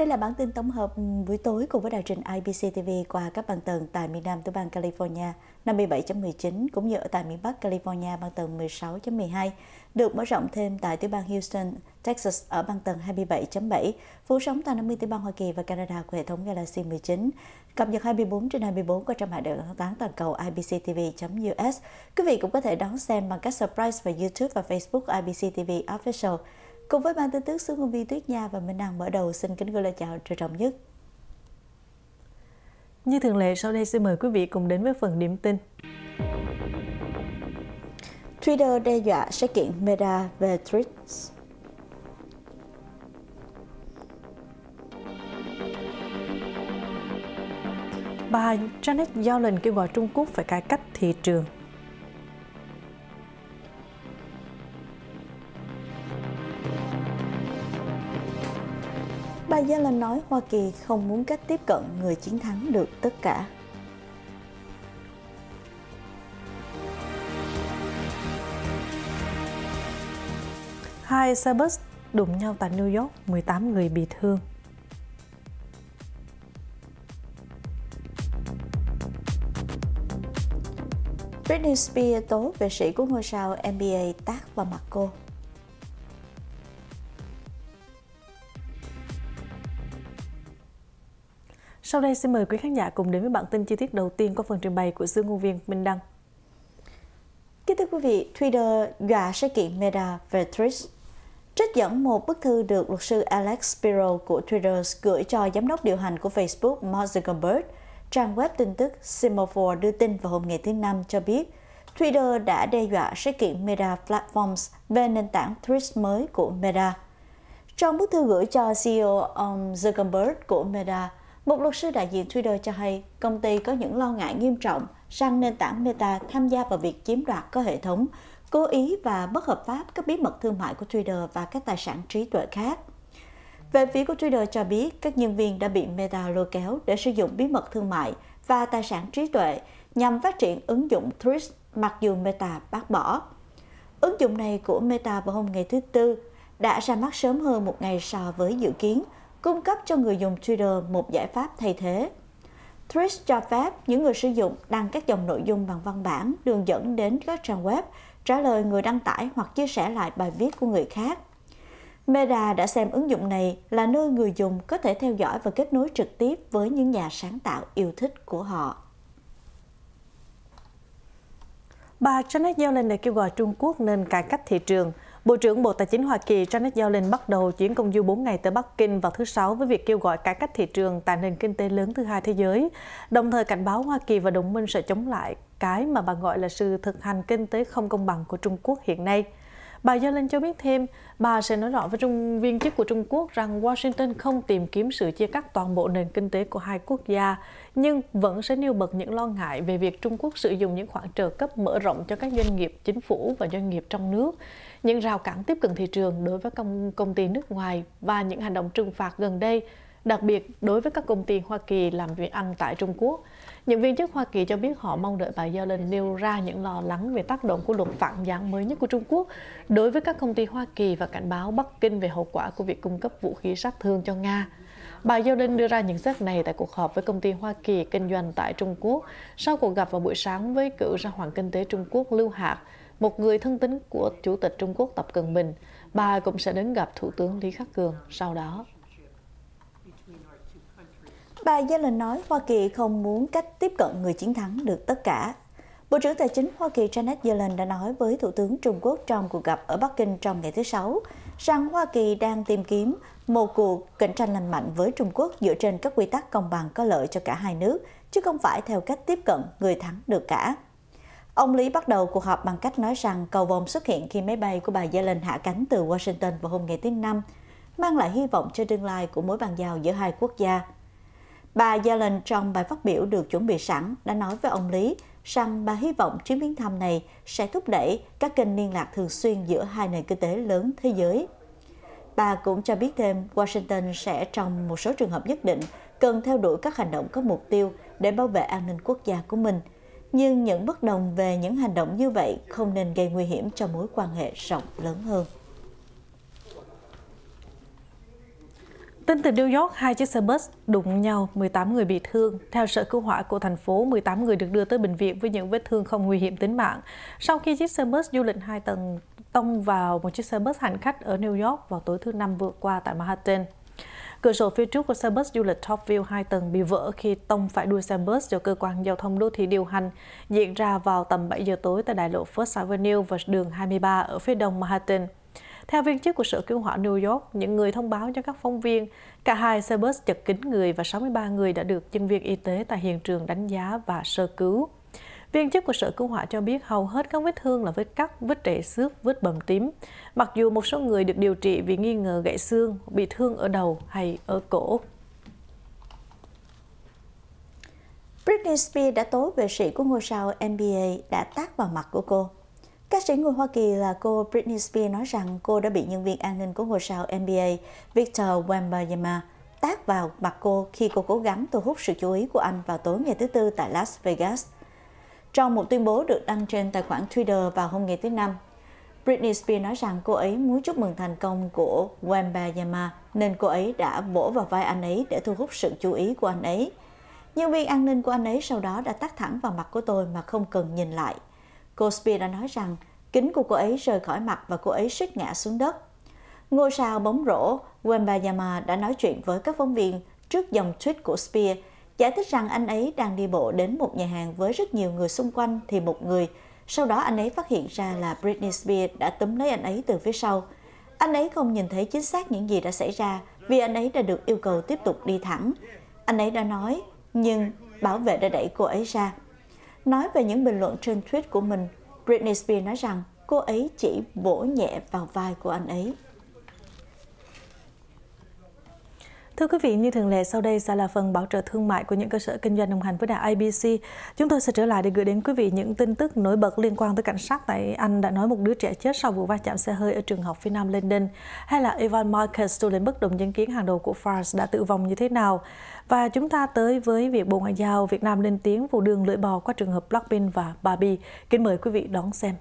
Đây là bản tin tổng hợp buổi tối cùng với đài trình IBC TV qua các băng tần tại miền Nam tiểu bang California 57.19 cũng như ở tại miền Bắc California băng tần 16.12, được mở rộng thêm tại tiểu bang Houston, Texas ở băng tần 27.7, phủ sóng tại 50 tiểu bang Hoa Kỳ và Canada của hệ thống Galaxy 19. Cập nhật 24 trên 24 qua trang mạng điện toán toàn cầu ibctv.us. Quý vị cũng có thể đón xem bằng cách subscribe vào YouTube và Facebook IBC TV Official. Cùng với ban tin tức xuống công viên Tuyết Nha và Minh Đăng mở đầu xin kính gửi lời chào trân trọng nhất. Như thường lệ, sau đây xin mời quý vị cùng đến với phần điểm tin. Twitter đe dọa sẽ kiện Meta về tweets. Bà Janet Yellen kêu gọi Trung Quốc phải cải cách thị trường. Bà Yellen nói Hoa Kỳ không muốn cách tiếp cận người chiến thắng được tất cả. Hai xe bus đụng nhau tại New York, 18 người bị thương. Britney Spears tố vệ sĩ của ngôi sao NBA tác vào mặt cô. Sau đây xin mời quý khán giả cùng đến với bản tin chi tiết đầu tiên qua phần trình bày của Dương Ngô Viên Minh Đăng. Kính thưa quý vị, Twitter dọa sẽ kiện Meta về Threads. Trích dẫn một bức thư được luật sư Alex Spiro của Twitter gửi cho giám đốc điều hành của Facebook Mark Zuckerberg, trang web tin tức Semaphore đưa tin vào hôm ngày thứ Năm cho biết Twitter đã đe dọa sẽ kiện Meta Platforms về nền tảng Threads mới của Meta. Trong bức thư gửi cho CEO ông Zuckerberg của Meta, một luật sư đại diện Twitter cho hay công ty có những lo ngại nghiêm trọng rằng nền tảng Meta tham gia vào việc chiếm đoạt có hệ thống, cố ý và bất hợp pháp các bí mật thương mại của Twitter và các tài sản trí tuệ khác. Về phía của Twitter cho biết các nhân viên đã bị Meta lôi kéo để sử dụng bí mật thương mại và tài sản trí tuệ nhằm phát triển ứng dụng Threads mặc dù Meta bác bỏ. Ứng dụng này của Meta vào hôm ngày thứ Tư đã ra mắt sớm hơn một ngày so với dự kiến, cung cấp cho người dùng Twitter một giải pháp thay thế. Threads cho phép những người sử dụng đăng các dòng nội dung bằng văn bản đường dẫn đến các trang web, trả lời người đăng tải hoặc chia sẻ lại bài viết của người khác. Meta đã xem ứng dụng này là nơi người dùng có thể theo dõi và kết nối trực tiếp với những nhà sáng tạo yêu thích của họ. Bà Janet Yellen đã kêu gọi Trung Quốc nên cải cách thị trường. Bộ trưởng Bộ Tài chính Hoa Kỳ Janet Yellen bắt đầu chuyến công du 4 ngày tới Bắc Kinh vào thứ Sáu với việc kêu gọi cải cách thị trường tại nền kinh tế lớn thứ hai thế giới, đồng thời cảnh báo Hoa Kỳ và đồng minh sẽ chống lại cái mà bà gọi là sự thực hành kinh tế không công bằng của Trung Quốc hiện nay. Bà Yellen cho biết thêm, bà sẽ nói rõ với trung viên chức của Trung Quốc rằng Washington không tìm kiếm sự chia cắt toàn bộ nền kinh tế của hai quốc gia, nhưng vẫn sẽ nêu bật những lo ngại về việc Trung Quốc sử dụng những khoản trợ cấp mở rộng cho các doanh nghiệp chính phủ và doanh nghiệp trong nước, những rào cản tiếp cận thị trường đối với công, công ty nước ngoài và những hành động trừng phạt gần đây, đặc biệt đối với các công ty Hoa Kỳ làm việc ăn tại Trung Quốc. Những viên chức Hoa Kỳ cho biết họ mong đợi bà Yellen nêu ra những lo lắng về tác động của luật phản gián mới nhất của Trung Quốc đối với các công ty Hoa Kỳ và cảnh báo Bắc Kinh về hậu quả của việc cung cấp vũ khí sát thương cho Nga. Bà Yellen đưa ra nhận xét này tại cuộc họp với công ty Hoa Kỳ kinh doanh tại Trung Quốc sau cuộc gặp vào buổi sáng với cựu ra hoàng kinh tế Trung Quốc Lưu Hạc, một người thân tín của Chủ tịch Trung Quốc Tập Cận Bình. Bà cũng sẽ đến gặp Thủ tướng Lý Khắc Cường sau đó. Bà Yellen nói Hoa Kỳ không muốn cách tiếp cận người chiến thắng được tất cả. Bộ trưởng Tài chính Hoa Kỳ Janet Yellen đã nói với Thủ tướng Trung Quốc trong cuộc gặp ở Bắc Kinh trong ngày thứ Sáu rằng Hoa Kỳ đang tìm kiếm một cuộc cạnh tranh lành mạnh với Trung Quốc dựa trên các quy tắc công bằng có lợi cho cả hai nước, chứ không phải theo cách tiếp cận người thắng được cả. Ông Lý bắt đầu cuộc họp bằng cách nói rằng cầu vồng xuất hiện khi máy bay của bà Yellen hạ cánh từ Washington vào hôm ngày thứ Năm, mang lại hy vọng cho tương lai của mối bàn giao giữa hai quốc gia. Bà Yellen trong bài phát biểu được chuẩn bị sẵn đã nói với ông Lý rằng bà hy vọng chuyến viếng thăm này sẽ thúc đẩy các kênh liên lạc thường xuyên giữa hai nền kinh tế lớn thế giới. Bà cũng cho biết thêm Washington sẽ trong một số trường hợp nhất định cần theo đuổi các hành động có mục tiêu để bảo vệ an ninh quốc gia của mình. Nhưng những bất đồng về những hành động như vậy không nên gây nguy hiểm cho mối quan hệ rộng lớn hơn. Tin từ New York, hai chiếc xe bus đụng nhau, 18 người bị thương. Theo sở cứu hỏa của thành phố, 18 người được đưa tới bệnh viện với những vết thương không nguy hiểm tính mạng. Sau khi chiếc xe bus du lịch hai tầng tông vào một chiếc xe bus hành khách ở New York vào tối thứ Năm vừa qua tại Manhattan. Cửa sổ phía trước của xe bus du lịch Topville hai tầng bị vỡ khi tông phải đuôi xe bus do cơ quan giao thông đô thị điều hành diễn ra vào tầm 7 giờ tối tại đại lộ First Avenue và đường 23 ở phía đông Manhattan. Theo viên chức của Sở Cứu hỏa New York, những người thông báo cho các phóng viên, cả hai xe bus chật kín người và 63 người đã được nhân viên y tế tại hiện trường đánh giá và sơ cứu. Viên chức của Sở Cứu hỏa cho biết hầu hết các vết thương là vết cắt, vết trệ xước, vết bầm tím. Mặc dù một số người được điều trị vì nghi ngờ gãy xương, bị thương ở đầu hay ở cổ. Britney Spears đã tố vệ sĩ của ngôi sao NBA đã tác vào mặt của cô. Ca sĩ người Hoa Kỳ là cô Britney Spears nói rằng cô đã bị nhân viên an ninh của ngôi sao NBA Victor Wembanyama tác vào mặt cô khi cô cố gắng thu hút sự chú ý của anh vào tối ngày thứ Tư tại Las Vegas. Trong một tuyên bố được đăng trên tài khoản Twitter vào hôm ngày thứ Năm, Britney Spears nói rằng cô ấy muốn chúc mừng thành công của Wembanyama nên cô ấy đã vỗ vào vai anh ấy để thu hút sự chú ý của anh ấy. Nhân viên an ninh của anh ấy sau đó đã tắt thẳng vào mặt của tôi mà không cần nhìn lại. Cô Spear đã nói rằng kính của cô ấy rời khỏi mặt và cô ấy suýt ngã xuống đất. Ngôi sao bóng rổ Wembayama đã nói chuyện với các phóng viên trước dòng tweet của Spear, giải thích rằng anh ấy đang đi bộ đến một nhà hàng với rất nhiều người xung quanh thì một người. Sau đó anh ấy phát hiện ra là Britney Spears đã túm lấy anh ấy từ phía sau. Anh ấy không nhìn thấy chính xác những gì đã xảy ra vì anh ấy đã được yêu cầu tiếp tục đi thẳng. Anh ấy đã nói, nhưng bảo vệ đã đẩy cô ấy ra. Nói về những bình luận trên tweet của mình, Britney Spears nói rằng cô ấy chỉ vỗ nhẹ vào vai của anh ấy. Thưa quý vị, như thường lệ, sau đây sẽ là phần bảo trợ thương mại của những cơ sở kinh doanh đồng hành với đài IBC. Chúng tôi sẽ trở lại để gửi đến quý vị những tin tức nổi bật liên quan tới cảnh sát tại Anh đã nói một đứa trẻ chết sau vụ va chạm xe hơi ở trường học phía Nam London, hay là Evan Marcus, thủ lên bất đồng dân kiến hàng đầu của Fars đã tử vong như thế nào. Và chúng ta tới với việc Bộ Ngoại giao Việt Nam lên tiếng vụ đường lưỡi bò qua trường hợp Blackpink và Barbie. Kính mời quý vị đón xem.